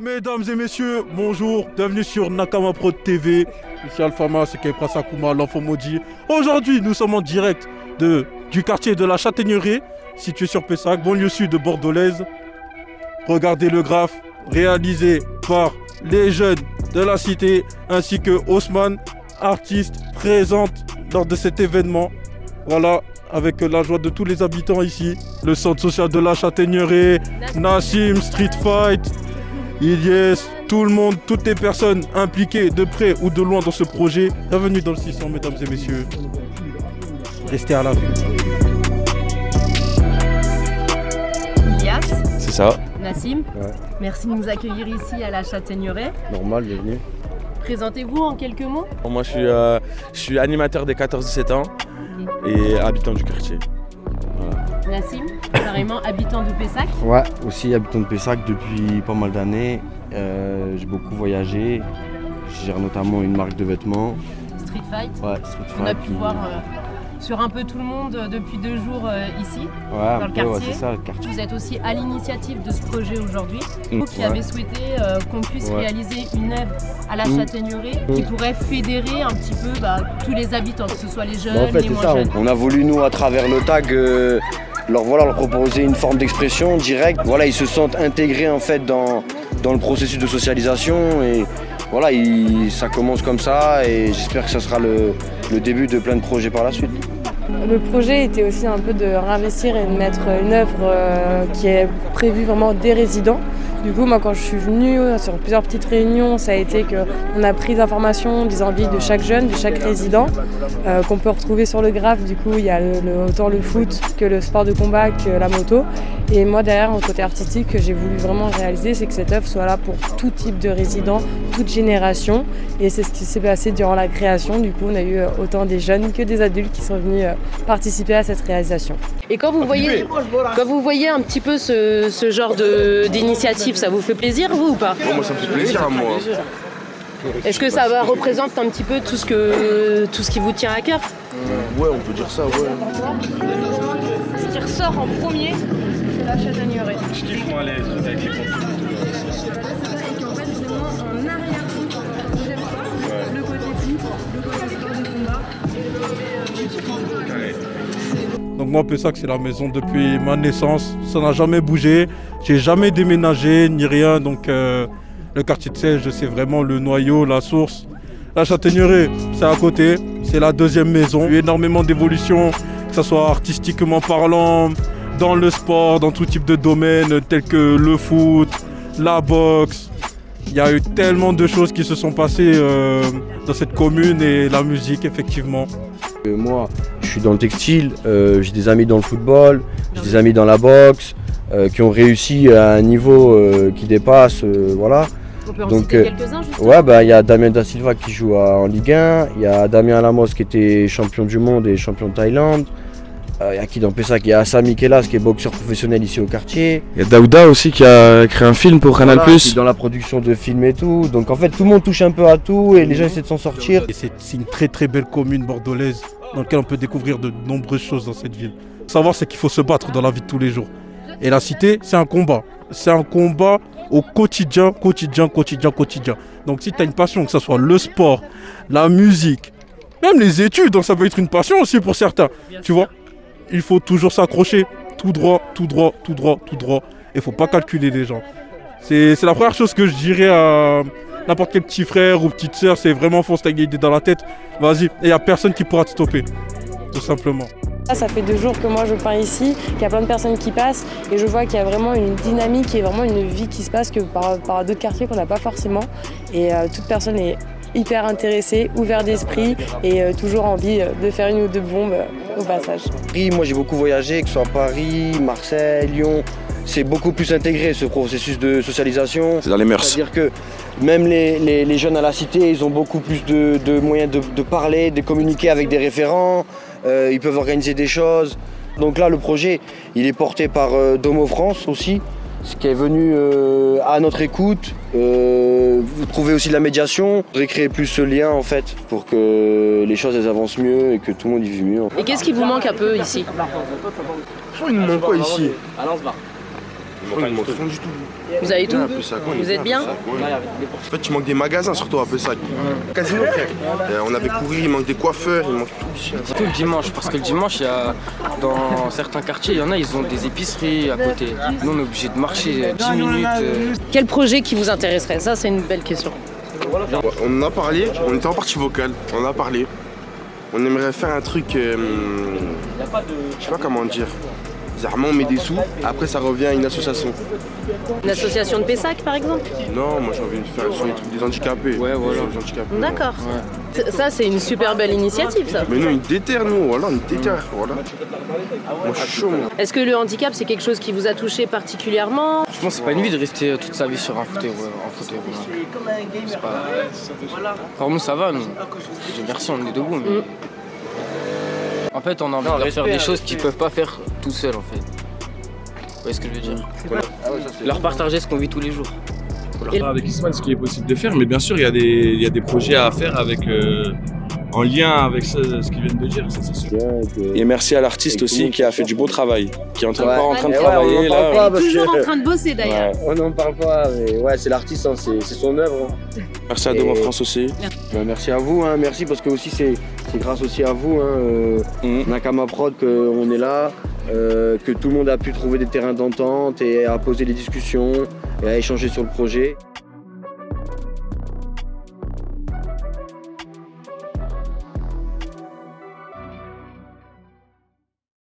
Mesdames et messieurs, bonjour, bienvenue sur Nakama Pro TV. Ici Alphama, c'est Kepra Sakuma, l'enfant maudit. Aujourd'hui, nous sommes en direct du quartier de la Châtaigneraie, situé sur Pessac, banlieue sud de Bordelaise. Regardez le graphe réalisé par les jeunes de la cité ainsi que Haussmann, artiste présente lors de cet événement. Voilà, avec la joie de tous les habitants ici. Le centre social de la Châtaigneraie, Nassim, Street Fight, Ilyes, tout le monde, toutes les personnes impliquées de près ou de loin dans ce projet. Bienvenue dans le 600, mesdames et messieurs. Restez à la vue. C'est ça, Nassim, Ouais. merci de nous accueillir ici à la Châtaigneraie. normal, bienvenue. Présentez-vous en quelques mots. Moi je suis, euh, je suis animateur des 14-17 ans et habitant du quartier. Nassim, carrément habitant de Pessac. Ouais, aussi habitant de Pessac depuis pas mal d'années. Euh, j'ai beaucoup voyagé. Je gère notamment une marque de vêtements. Street Fight. Ouais, Street On a Fight, pu voir euh, sur un peu tout le monde euh, depuis deux jours euh, ici. ouais, dans le ouais, quartier. c'est ça, le quartier. Vous êtes aussi à l'initiative de ce projet aujourd'hui. Vous qui avez souhaité euh, qu'on puisse réaliser une œuvre à la Mm. Châtaigneraie qui Mm. pourrait fédérer un petit peu bah, tous les habitants, que ce soit les jeunes, Bah, en fait, les moins ça. jeunes. On, a voulu, nous, à travers le tag, euh, leur, voilà, leur proposer une forme d'expression directe. Voilà, ils se sentent intégrés en fait dans, dans le processus de socialisation. Et voilà, ça commence comme ça. Et j'espère que ça sera le, le début de plein de projets par la suite. Le projet était aussi un peu de réinvestir et de mettre une œuvre euh, qui est prévue vraiment des résidents. Du coup, moi, quand je suis venue euh, sur plusieurs petites réunions, ça a été qu'on a pris des informations, des envies de chaque jeune, de chaque résident, euh, qu'on peut retrouver sur le graphe. Du coup, il y a autant le foot que le sport de combat que la moto. Et moi, derrière, mon côté artistique, que j'ai voulu vraiment réaliser, c'est que cette œuvre soit là pour tout type de résidents, toute génération. Et c'est ce qui s'est passé durant la création. Du coup, on a eu autant des jeunes que des adultes qui sont venus participer à cette réalisation. Et quand vous voyez, quand vous voyez un petit peu ce, ce genre de- d'initiative, ça vous fait plaisir, vous ou pas? Moi ça me fait plaisir à moi. Est-ce que ça va représente un petit peu tout ce, que, tout ce qui vous tient à cœur? Ouais, on peut dire ça, ouais. Ce qui ressort en premier, c'est la châtaigneraie. Le moi, Pessac, c'est la maison depuis ma naissance. Ça n'a jamais bougé. J'ai jamais déménagé ni rien. Donc euh, le quartier de Sèche, c'est vraiment le noyau, la source. La Châtaigneraie, c'est à côté. C'est la deuxième maison. Il y a eu énormément d'évolutions, que ce soit artistiquement parlant, dans le sport, dans tout type de domaines tels que le foot, la boxe. Il y a eu tellement de choses qui se sont passées euh, dans cette commune et la musique, effectivement. Euh, moi, suis dans le textile, euh, j'ai des amis dans le football, j'ai des amis dans la boxe, euh, qui ont réussi à un niveau euh, qui dépasse, euh, voilà. On peut en Donc, citer quelques-uns justement Ouais, bah il y a Damien Da Silva qui joue à- en Ligue 1, il y a Damien Lamos qui était champion du monde et champion de Thaïlande. Il y a qui dans Pessac Il y a Assam Mikelas qui est boxeur professionnel ici au quartier. Il y a Daouda aussi qui a créé un film pour Canal+. Voilà, dans la production de films et tout. Donc en fait tout le monde touche un peu à tout et les gens essaient de s'en sortir. C'est une très très belle commune bordelaise dans laquelle on peut découvrir de nombreuses choses dans cette ville. Savoir c'est qu'il faut se battre dans la vie de tous les jours. Et la cité, c'est un combat. C'est un combat au quotidien, quotidien, quotidien, quotidien. Donc si tu as une passion, que ce soit le sport, la musique, même les études, donc ça peut être une passion aussi pour certains. Tu vois, il faut toujours s'accrocher tout droit, tout droit, tout droit, tout droit. Et faut pas calculer les gens. C'est la première chose que je dirais à n'importe quel petit frère ou petite sœur, c'est vraiment fonce ta idée dans la tête. Vas-y, et il n'y a personne qui pourra te stopper. Tout simplement. Là, ça fait deux jours que moi je peins ici, qu'il y a plein de personnes qui passent et je vois qu'il y a vraiment une dynamique et vraiment une vie qui se passe que par, par d'autres quartiers qu'on n'a pas forcément. Et euh, toute personne est hyper intéressée, ouvert d'esprit et euh, toujours envie de faire une ou deux bombes euh, au passage. Paris, Moi j'ai beaucoup voyagé, que ce soit Paris, Marseille, Lyon. C'est beaucoup plus intégré ce processus de socialisation. C'est dans les mœurs. C'est-à-dire que même les, les- les jeunes à la cité, ils ont beaucoup plus de, de moyens de, de parler, de communiquer avec des référents. Euh, ils peuvent organiser des choses. Donc là, le projet, il est porté par euh, Domo France aussi. ce qui est venu euh, à notre écoute, euh, trouver aussi de la médiation, recréer plus ce lien en fait pour que les choses elles avancent mieux et que tout le monde y vive mieux. Et qu'est-ce qui vous manque un peu ici? Franchement, il nous manque quoi ici? Rien du tout. Vous avez tout Vous êtes bien. En fait, il manque des magasins surtout à Pessac. Casino, frère. Euh, on avait couru, il manque des coiffeurs, il manque tout. Surtout le dimanche, parce que le dimanche, il y a, dans certains quartiers, il y en a, ils ont des épiceries à côté. Nous, on est obligé de marcher 10 minutes. euh, Quel projet qui vous intéresserait? Ça, c'est une belle question. On en a parlé, on était en partie vocale, on en a parlé. On aimerait faire un truc, euh, je sais pas comment dire. Bizarrement, on met des sous, après ça revient à une association. Une association de Pessac, par exemple Non, moi j'ai envie de faire sur les trucs des handicapés. Ouais, voilà. D'accord. Ça, c'est une super belle initiative, ça. Mais nous, ils déterrent, nous, voilà, ils déterrent, voilà. Moi, je suis chaud, moi. Est-ce que le handicap, c'est quelque chose qui vous a touché particulièrement Franchement, c'est pas une vie de rester euh, toute sa vie sur un fauteuil. ouais, en fauteuil. C'est pas. Alors, nous, ça va, nous. Merci, on est debout. Mais... En fait, on a envie de leur faire des choses qu'ils peuvent pas faire tout seuls, en fait. Vous voyez ce que je veux dire Leur partager ce qu'on vit tous les jours. voir avec Isman ce qui est possible de faire, mais bien sûr, il y a des, il y a des projets à faire avec, euh, en lien avec ce, ce qu'ils viennent de dire, ça c'est sûr. Et merci à l'artiste aussi qui a fait du beau travail, qui est en train, Ouais. pas en train de ouais, travailler on en parle là. pas parce Toujours que- en train de bosser, d'ailleurs. Ouais, on n'en parle pas, mais ouais, c'est l'artiste, hein, c'est son œuvre. hein. Merci à Demo Et- France aussi. Bah, merci à vous, hein, merci parce que aussi c'est grâce aussi à vous, hein, euh, Mhm. Nakama Prod, qu'on est là, euh, que tout le monde a pu trouver des terrains d'entente et à poser les discussions et à échanger sur le projet.